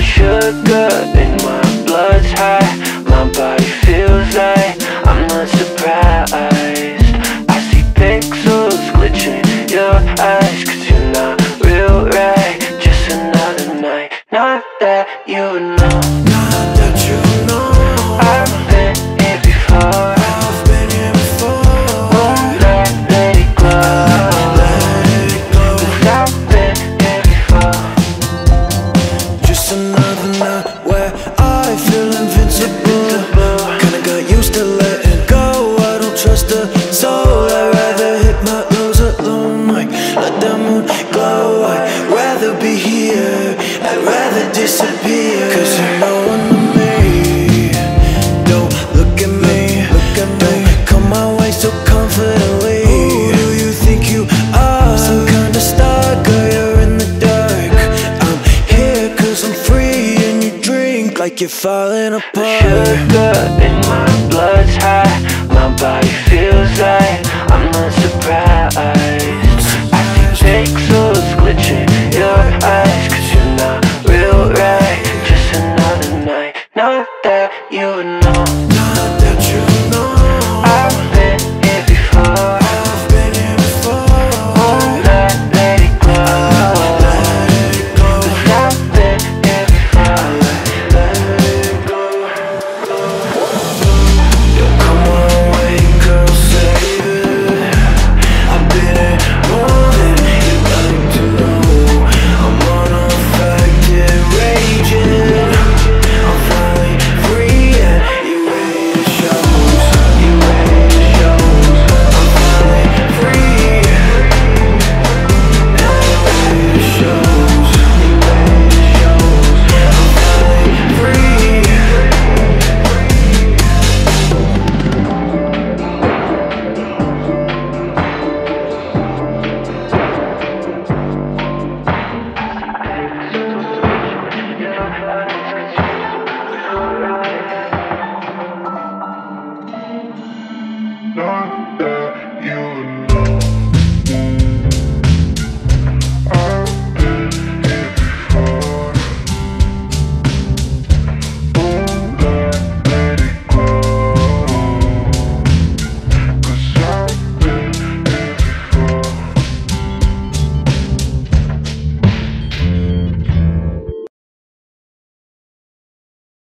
Sugar Another night where I feel invincible. Kinda got used to letting go. I don't trust a soul. I'd rather hit my lows alone. Like let the moon glow like you're falling apart. The Sugar in my blood's high. My body feels like I'm not surprised. I see pixels glitching your eyes. Cause you're not real right. Just another night. Not that you and I